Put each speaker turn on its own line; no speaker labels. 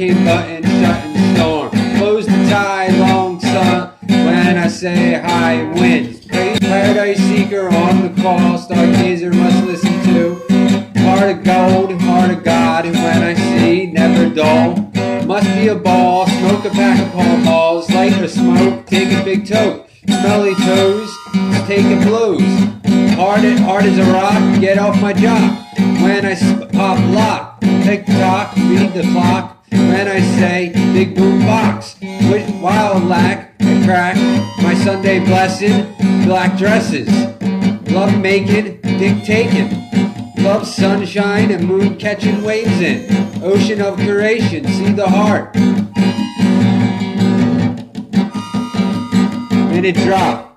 Keep button, shut and storm. Close the tie, long sun. When I say hi, wins. Paradise seeker on the call, stargazer must listen to. Heart of gold, heart of God, and when I see, never dull. Must be a ball, smoke a pack of pole balls, light a smoke, take a big toke. Smelly toes, taking blows. Hard, hard as a rock, get off my job. When I pop lock, tick tock, read the clock. When I say big boom box, with wild lack, I crack my Sunday blessed black dresses. Love making, dick taking. Love sunshine and moon catching waves in. Ocean of creation, see the heart. Minute drop.